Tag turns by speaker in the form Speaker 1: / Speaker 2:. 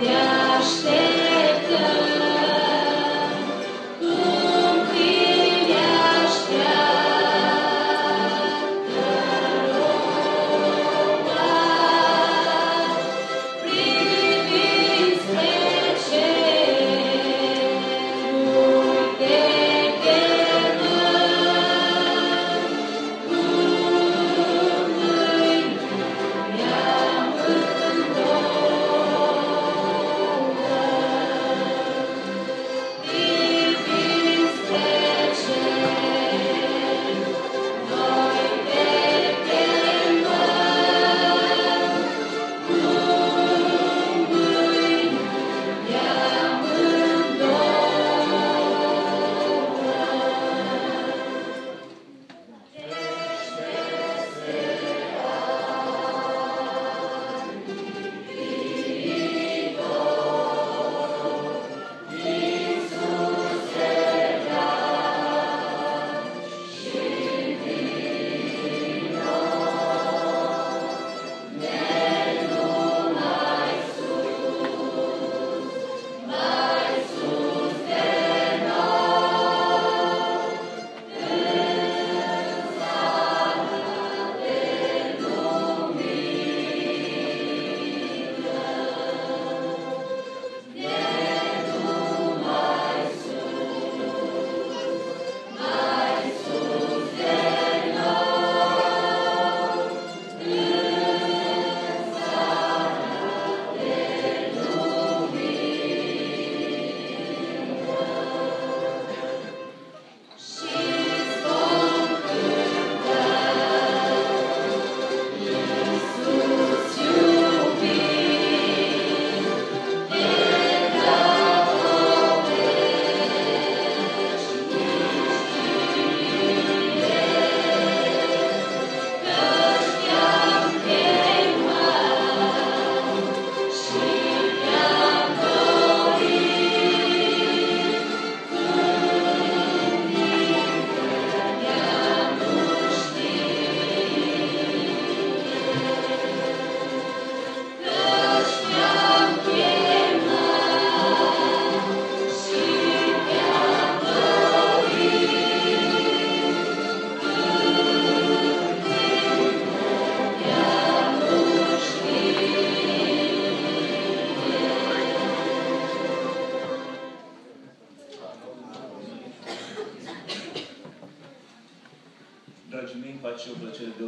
Speaker 1: Te aștept. Amen.
Speaker 2: de mim, partiu o ti, Deus.